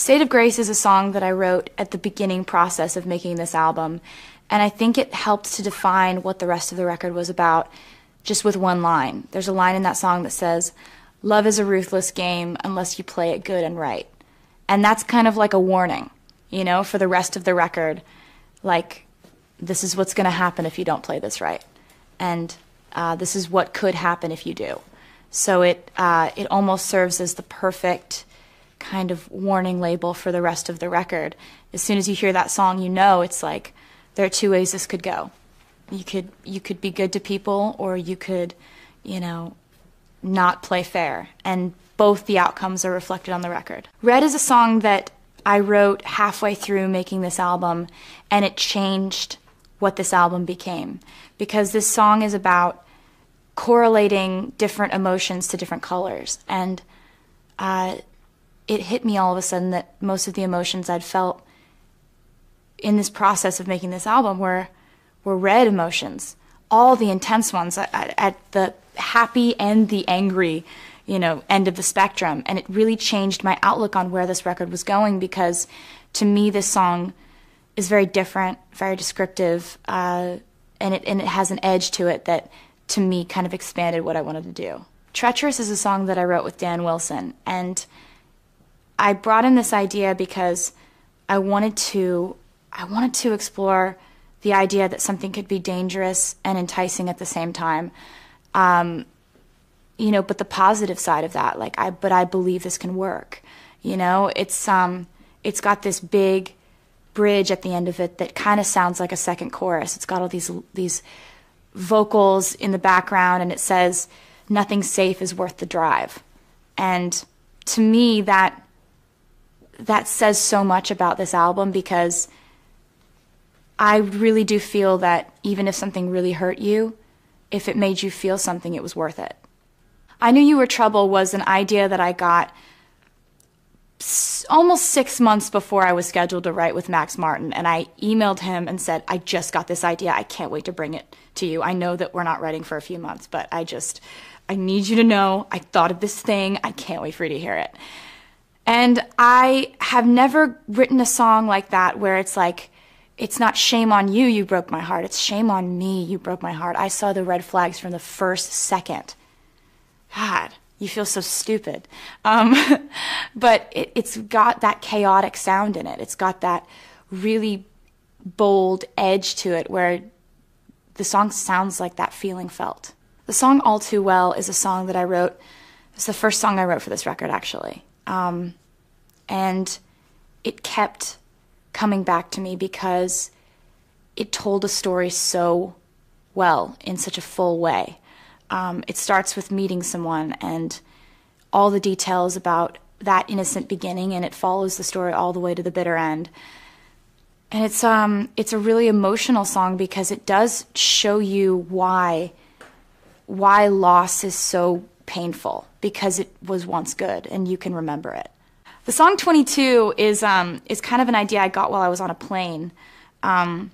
State of Grace is a song that I wrote at the beginning process of making this album, and I think it helped to define what the rest of the record was about just with one line. There's a line in that song that says, Love is a ruthless game unless you play it good and right. And that's kind of like a warning, you know, for the rest of the record. Like, this is what's going to happen if you don't play this right. And uh, this is what could happen if you do. So it, uh, it almost serves as the perfect kind of warning label for the rest of the record. As soon as you hear that song, you know it's like there are two ways this could go. You could you could be good to people, or you could, you know, not play fair. And both the outcomes are reflected on the record. Red is a song that I wrote halfway through making this album, and it changed what this album became because this song is about correlating different emotions to different colors. And uh, it hit me all of a sudden that most of the emotions I'd felt in this process of making this album were were red emotions, all the intense ones at, at the happy and the angry, you know, end of the spectrum. And it really changed my outlook on where this record was going because to me this song is very different, very descriptive, uh, and it and it has an edge to it that to me kind of expanded what I wanted to do. Treacherous is a song that I wrote with Dan Wilson, and I brought in this idea because I wanted to I wanted to explore the idea that something could be dangerous and enticing at the same time. Um, you know, but the positive side of that, like I, but I believe this can work. You know, it's um, it's got this big bridge at the end of it that kind of sounds like a second chorus. It's got all these these vocals in the background, and it says, "Nothing safe is worth the drive," and to me that that says so much about this album because I really do feel that even if something really hurt you, if it made you feel something, it was worth it. I Knew You Were Trouble was an idea that I got almost six months before I was scheduled to write with Max Martin, and I emailed him and said, I just got this idea. I can't wait to bring it to you. I know that we're not writing for a few months, but I just, I need you to know I thought of this thing. I can't wait for you to hear it. And I have never written a song like that where it's like, it's not shame on you, you broke my heart. It's shame on me, you broke my heart. I saw the red flags from the first second. God, you feel so stupid. Um, but it, it's got that chaotic sound in it. It's got that really bold edge to it where the song sounds like that feeling felt. The song All Too Well is a song that I wrote. It's the first song I wrote for this record, actually. Um, and it kept coming back to me because it told a story so well in such a full way. Um, it starts with meeting someone and all the details about that innocent beginning, and it follows the story all the way to the bitter end. And it's um it's a really emotional song because it does show you why why loss is so painful because it was once good and you can remember it. The song 22 is, um, is kind of an idea I got while I was on a plane. Um,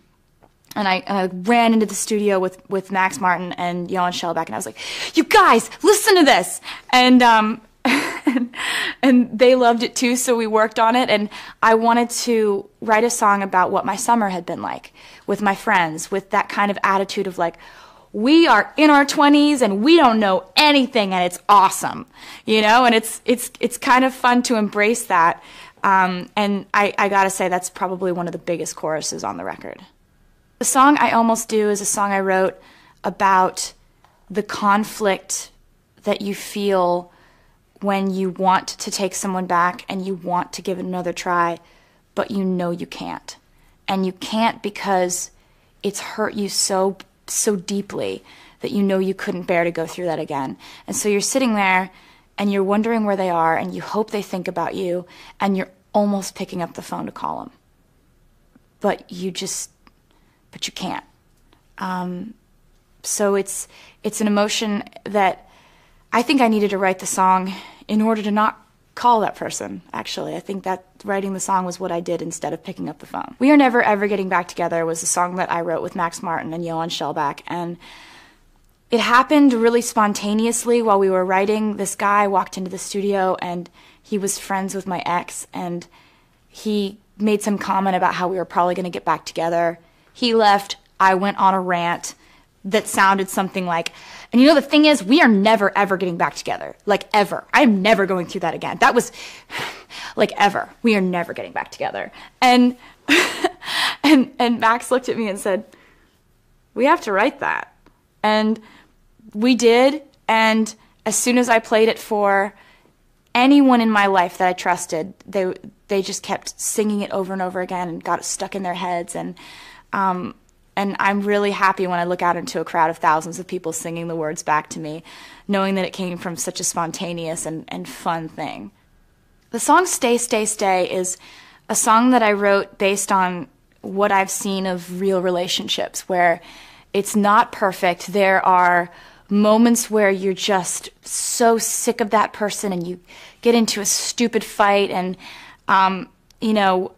and I, ran into the studio with, with Max Martin and Johan Shellback, and I was like, "You guys, listen to this!" And um, and they loved it too, so we worked on it. And I wanted to write a song about what my summer had been like with my friends, with that kind of attitude of like, we are in our 20s and we don't know anything and it's awesome you know and it's it's it's kind of fun to embrace that. Um, and I, I gotta say that's probably one of the biggest choruses on the record. The song i almost do is a song i wrote about the conflict that you feel when you want to take someone back and you want to give it another try but you know you can't. And you can't because it's hurt you so so deeply that you know you couldn't bear to go through that again. And so you're sitting there and you're wondering where they are and you hope they think about you and you're almost picking up the phone to call them. But you just, but you can't. Um, so it's, it's an emotion that I think I needed to write the song in order to not call that person, actually. I think that writing the song was what I did instead of picking up the phone. We Are Never Ever Getting Back Together was a song that I wrote with Max Martin and Johan Shellback, and it happened really spontaneously while we were writing. This guy walked into the studio and he was friends with my ex, and he made some comment about how we were probably going to get back together. He left. I went on a rant that sounded something like, and you know, the thing is, we are never ever getting back together. Like, ever. I'm never going through that again. That was like ever. We are never getting back together. And, and, and Max looked at me and said, we have to write that. And we did. And as soon as I played it for anyone in my life that I trusted, they they just kept singing it over and over again and got it stuck in their heads. And um, and I'm really happy when I look out into a crowd of thousands of people singing the words back to me, knowing that it came from such a spontaneous and, and fun thing. The song Stay, Stay, Stay is a song that I wrote based on what I've seen of real relationships where it's not perfect. There are moments where you're just so sick of that person and you get into a stupid fight and um, you know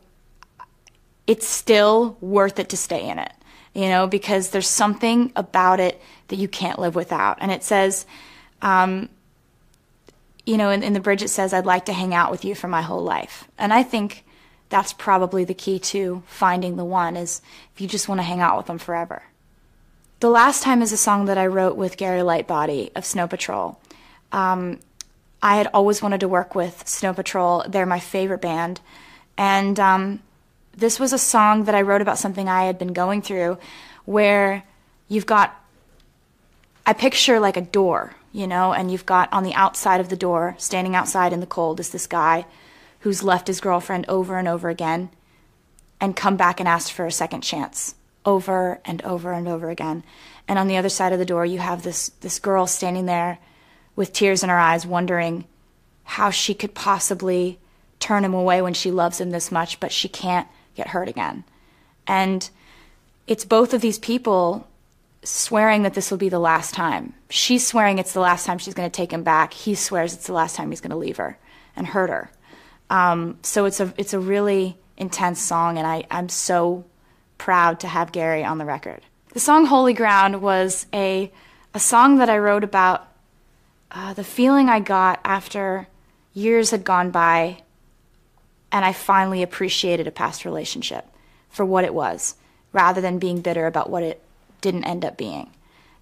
it's still worth it to stay in it you know because there's something about it that you can't live without and it says um, you know in, in the bridge it says i'd like to hang out with you for my whole life and i think that's probably the key to finding the one is if you just want to hang out with them forever the Last Time is a song that I wrote with Gary Lightbody of Snow Patrol. Um, I had always wanted to work with Snow Patrol. They're my favorite band. And um, this was a song that I wrote about something I had been going through where you've got, I picture like a door, you know, and you've got on the outside of the door, standing outside in the cold, is this guy who's left his girlfriend over and over again and come back and asked for a second chance over and over and over again. And on the other side of the door, you have this, this girl standing there with tears in her eyes, wondering how she could possibly turn him away when she loves him this much, but she can't get hurt again. And it's both of these people swearing that this will be the last time. She's swearing it's the last time she's going to take him back. He swears it's the last time he's going to leave her and hurt her. Um, so it's a it's a really intense song, and I I'm so proud to have Gary on the record. The song Holy Ground was a, a song that I wrote about uh, the feeling I got after years had gone by and I finally appreciated a past relationship for what it was rather than being bitter about what it didn't end up being.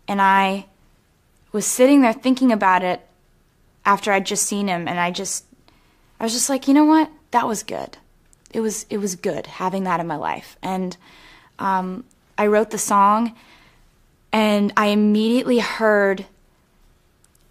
And I was sitting there thinking about it after I'd just seen him and I just I was just like, you know what? That was good. It was it was good having that in my life. And um, I wrote the song, and I immediately heard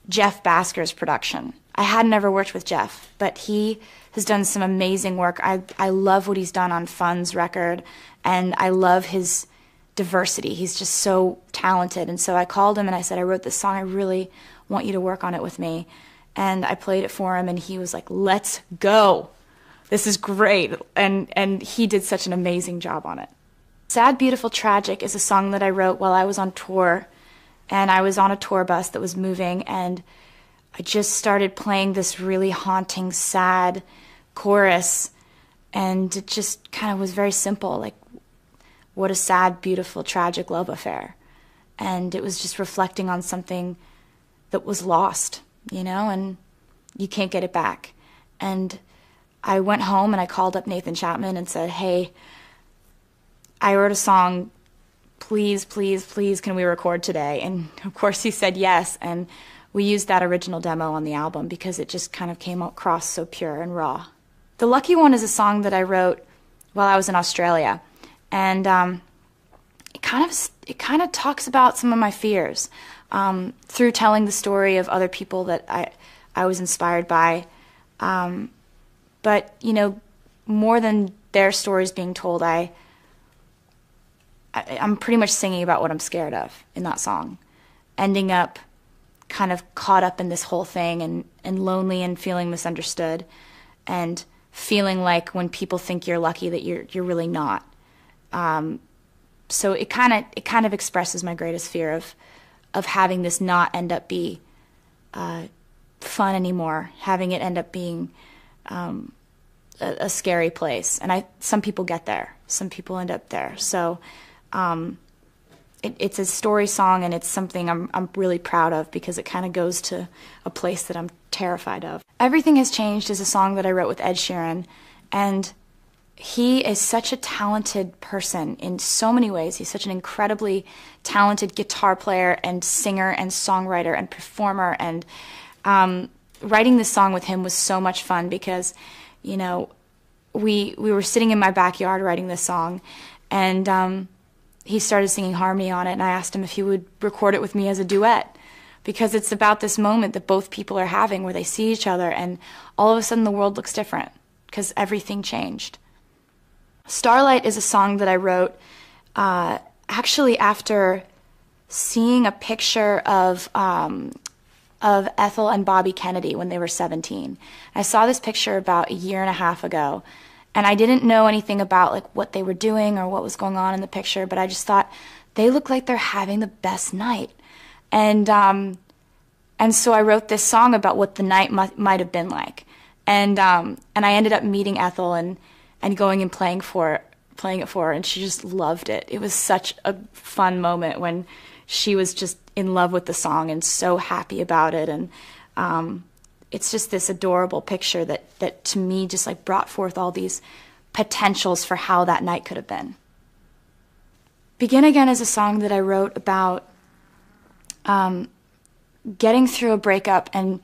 Jeff Bhasker's production. I had never worked with Jeff, but he has done some amazing work. I, I love what he's done on Fun's record, and I love his diversity. He's just so talented. And so I called him and I said, I wrote this song. I really want you to work on it with me. And I played it for him, and he was like, Let's go. This is great. And, and he did such an amazing job on it. Sad, Beautiful, Tragic is a song that I wrote while I was on tour. And I was on a tour bus that was moving, and I just started playing this really haunting, sad chorus. And it just kind of was very simple like, what a sad, beautiful, tragic love affair. And it was just reflecting on something that was lost, you know, and you can't get it back. And I went home and I called up Nathan Chapman and said, hey, I wrote a song, please, please, please, can we record today? And of course he said yes. And we used that original demo on the album because it just kind of came across so pure and raw. The Lucky One is a song that I wrote while I was in Australia. And um, it kind of it kind of talks about some of my fears um, through telling the story of other people that I I was inspired by. Um, but you know, more than their stories being told, I I, I'm pretty much singing about what I'm scared of in that song, ending up kind of caught up in this whole thing and, and lonely and feeling misunderstood and feeling like when people think you're lucky that you're you're really not. Um, so it kind of it kind of expresses my greatest fear of of having this not end up be uh, fun anymore, having it end up being um, a, a, scary place. And I some people get there, some people end up there. So um, it, it's a story song and it's something I'm, I'm really proud of because it kind of goes to a place that I'm terrified of. Everything Has Changed is a song that I wrote with Ed Sheeran, and he is such a talented person in so many ways. He's such an incredibly talented guitar player and singer and songwriter and performer. And um, writing this song with him was so much fun because, you know, we we were sitting in my backyard writing this song, and um, he started singing harmony on it. And I asked him if he would record it with me as a duet because it's about this moment that both people are having where they see each other and all of a sudden the world looks different because everything changed. Starlight is a song that I wrote uh, actually after seeing a picture of um, of Ethel and Bobby Kennedy when they were 17. I saw this picture about a year and a half ago, and I didn't know anything about like what they were doing or what was going on in the picture, but I just thought they look like they're having the best night, and um, and so I wrote this song about what the night might, have been like, and um, and I ended up meeting Ethel and and going and playing for playing it for her, and she just loved it. It was such a fun moment when she was just in love with the song and so happy about it, and um, it's just this adorable picture that that to me just like brought forth all these potentials for how that night could have been. Begin Again is a song that I wrote about um, getting through a breakup and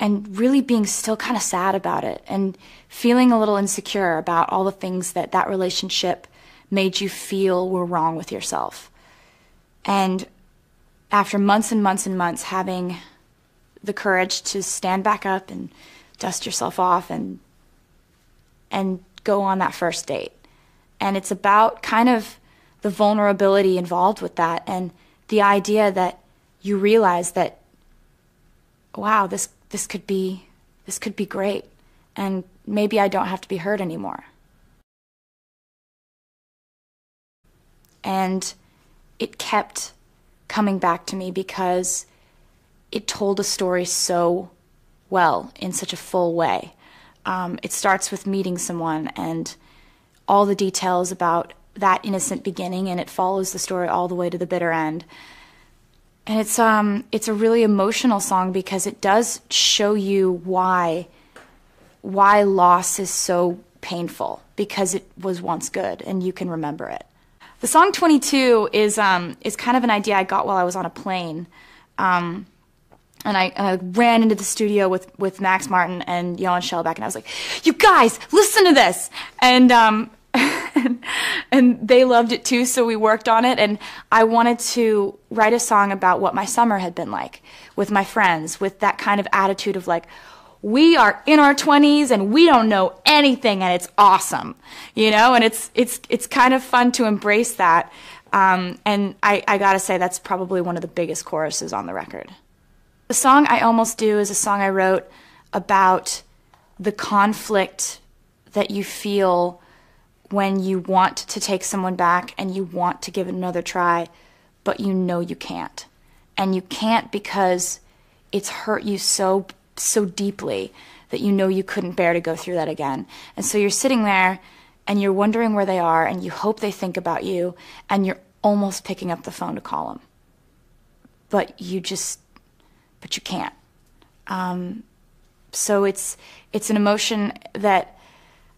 and really being still kind of sad about it and feeling a little insecure about all the things that that relationship made you feel were wrong with yourself. And after months and months and months having the courage to stand back up and dust yourself off and and go on that first date. And it's about kind of the vulnerability involved with that and the idea that you realize that wow, this this could be this could be great and maybe I don't have to be hurt anymore. And it kept coming back to me because it told a story so well in such a full way. Um, it starts with meeting someone and all the details about that innocent beginning, and it follows the story all the way to the bitter end and it's um it's a really emotional song because it does show you why why loss is so painful because it was once good and you can remember it. The song 22 is um is kind of an idea I got while I was on a plane. Um, and I, and I ran into the studio with, with Max Martin and Johan Shellback, and I was like, "You guys, listen to this!" And um, and, and they loved it too, so we worked on it. And I wanted to write a song about what my summer had been like with my friends, with that kind of attitude of like, we are in our 20s and we don't know anything and it's awesome you know and it's it's it's kind of fun to embrace that um, and I, I gotta say that's probably one of the biggest choruses on the record the song i almost do is a song i wrote about the conflict that you feel when you want to take someone back and you want to give it another try, but you know you can't. And you can't because it's hurt you so so deeply that you know you couldn't bear to go through that again. And so you're sitting there and you're wondering where they are and you hope they think about you and you're almost picking up the phone to call them. But you just but you can't. Um, so it's it's an emotion that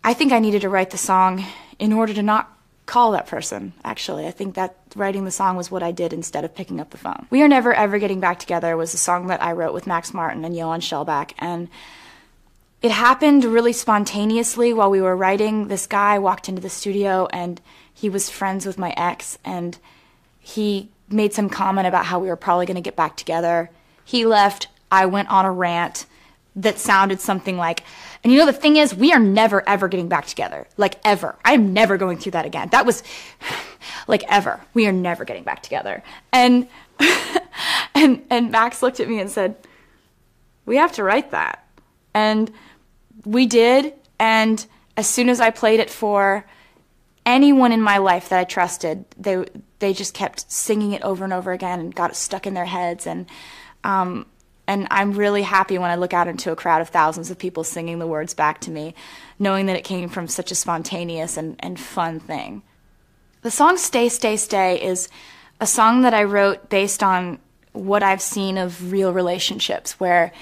I think I needed to write the song in order to not call that person, actually. I think that writing the song was what I did instead of picking up the phone. We Are Never Ever Getting Back Together was a song that I wrote with Max Martin and Johan Shellback, and it happened really spontaneously while we were writing. This guy walked into the studio and he was friends with my ex, and he made some comment about how we were probably going to get back together. He left. I went on a rant that sounded something like, and you know, the thing is, we are never ever getting back together. Like, ever. I am never going through that again. That was like ever. We are never getting back together. And, and, and Max looked at me and said, We have to write that. And we did. And as soon as I played it for anyone in my life that I trusted, they, they just kept singing it over and over again and got it stuck in their heads. And, um, and I'm really happy when I look out into a crowd of thousands of people singing the words back to me, knowing that it came from such a spontaneous and, and fun thing. The song Stay, Stay, Stay is a song that I wrote based on what I've seen of real relationships, where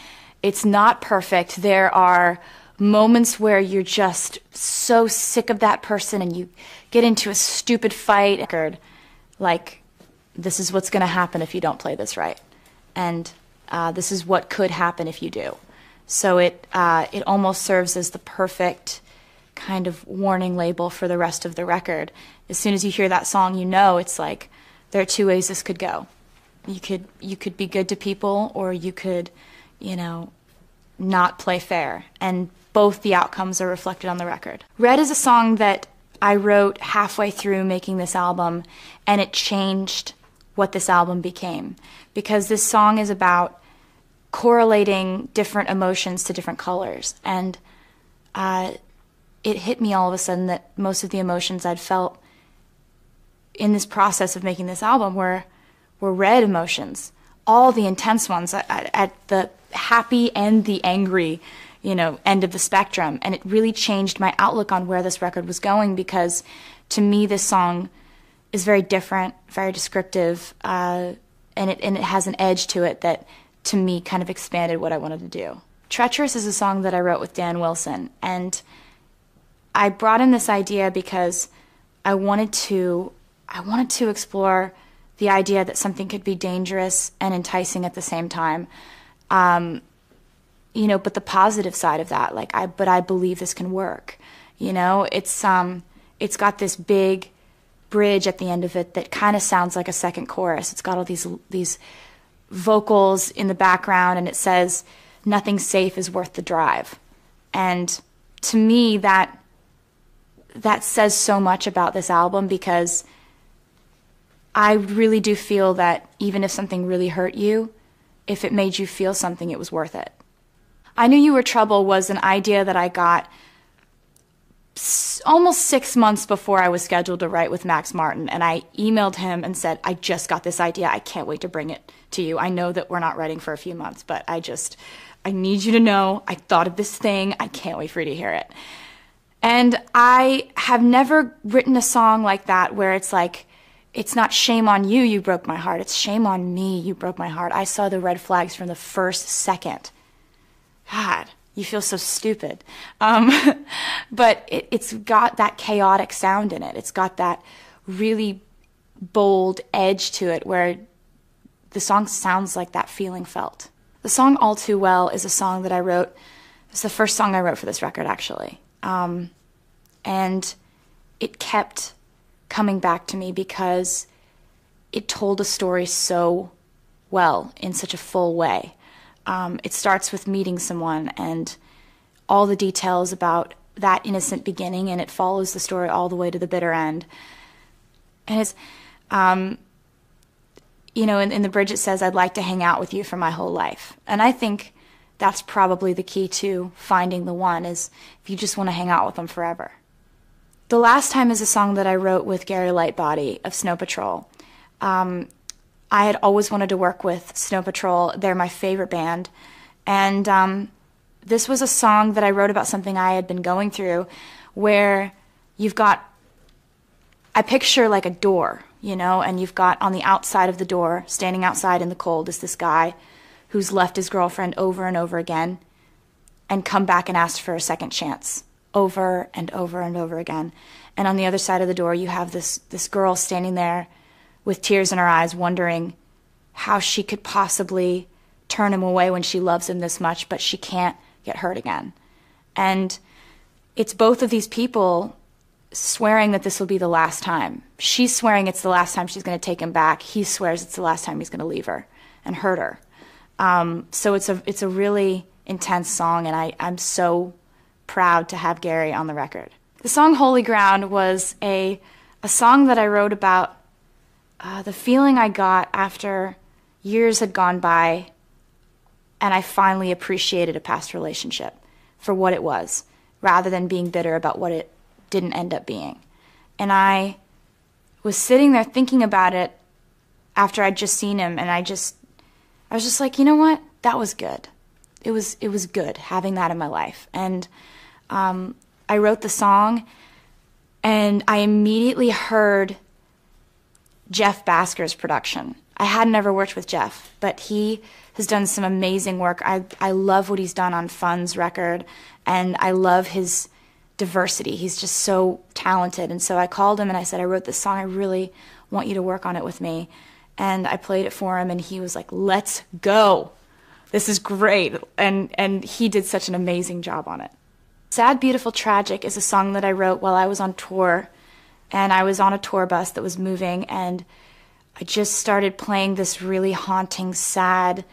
it's not perfect. There are moments where you're just so sick of that person and you get into a stupid fight. Like, this is what's going to happen if you don't play this right. And uh, this is what could happen if you do. So it, uh, it almost serves as the perfect kind of warning label for the rest of the record. As soon as you hear that song, you know it's like there are two ways this could go. You could you could be good to people, or you could, you know, not play fair. And both the outcomes are reflected on the record. Red is a song that I wrote halfway through making this album, and it changed what this album became because this song is about correlating different emotions to different colors. And uh, it hit me all of a sudden that most of the emotions I'd felt in this process of making this album were were red emotions, all the intense ones at, at the happy and the angry, you know, end of the spectrum. And it really changed my outlook on where this record was going because to me, this song is very different, very descriptive, uh, and it and it has an edge to it that to me kind of expanded what I wanted to do. Treacherous is a song that I wrote with Dan Wilson, and I brought in this idea because I wanted to I wanted to explore the idea that something could be dangerous and enticing at the same time. Um, you know, but the positive side of that, like I, but I believe this can work. You know, it's um, it's got this big bridge at the end of it that kind of sounds like a second chorus. It's got all these these vocals in the background, and it says, "Nothing safe is worth the drive," and to me that that says so much about this album because I really do feel that even if something really hurt you, if it made you feel something, it was worth it. I Knew You Were Trouble was an idea that I got almost six months before I was scheduled to write with Max Martin. And I emailed him and said, I just got this idea. I can't wait to bring it to you. I know that we're not writing for a few months, but I just, I need you to know I thought of this thing. I can't wait for you to hear it. And I have never written a song like that where it's like, it's not shame on you, you broke my heart. It's shame on me, you broke my heart. I saw the red flags from the first second. God, you feel so stupid. Um, but it, it's got that chaotic sound in it. It's got that really bold edge to it where the song sounds like that feeling felt. The song All Too Well is a song that I wrote. It's the first song I wrote for this record, actually. Um, and it kept coming back to me because it told a story so well in such a full way. Um, it starts with meeting someone and all the details about that innocent beginning, and it follows the story all the way to the bitter end. And it's, um, you know, in, in the bridge it says, I'd like to hang out with you for my whole life. And I think that's probably the key to finding the one is if you just want to hang out with them forever. The Last Time is a song that I wrote with Gary Lightbody of Snow Patrol. Um, I had always wanted to work with Snow Patrol. They're my favorite band. And um, this was a song that I wrote about something I had been going through where you've got, I picture like a door, you know, and you've got on the outside of the door, standing outside in the cold, is this guy who's left his girlfriend over and over again and come back and asked for a second chance over and over and over again. And on the other side of the door, you have this, this girl standing there with tears in her eyes, wondering how she could possibly turn him away when she loves him this much, but she can't get hurt again. And it's both of these people swearing that this will be the last time. She's swearing it's the last time she's going to take him back. He swears it's the last time he's going to leave her and hurt her. Um, so it's a it's a really intense song, and I I'm so proud to have Gary on the record. The song Holy Ground was a, a song that I wrote about uh, the feeling I got after years had gone by and I finally appreciated a past relationship for what it was rather than being bitter about what it didn't end up being. And I was sitting there thinking about it after I'd just seen him and I just I was just like, you know what? That was good. It was it was good having that in my life. And um, I wrote the song, and I immediately heard Jeff Bhasker's production. I had never worked with Jeff, but he has done some amazing work. I, I love what he's done on Fun's record, and I love his diversity. He's just so talented. And so I called him and I said, I wrote this song. I really want you to work on it with me. And I played it for him, and he was like, Let's go. This is great. And, and he did such an amazing job on it. Sad, Beautiful, Tragic is a song that I wrote while I was on tour. And I was on a tour bus that was moving, and I just started playing this really haunting, sad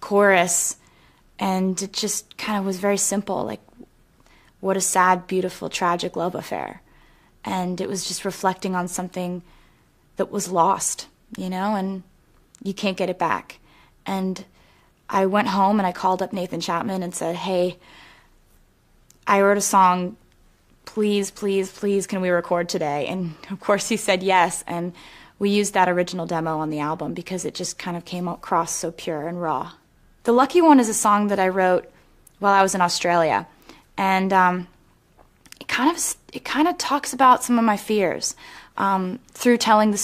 chorus. And it just kind of was very simple like, what a sad, beautiful, tragic love affair. And it was just reflecting on something that was lost, you know, and you can't get it back. And I went home and I called up Nathan Chapman and said, Hey, I wrote a song. Please, please, please, can we record today? And of course, he said yes. And we used that original demo on the album because it just kind of came across so pure and raw. The Lucky One is a song that I wrote while I was in Australia. And um, it kind of it kind of talks about some of my fears um, through telling the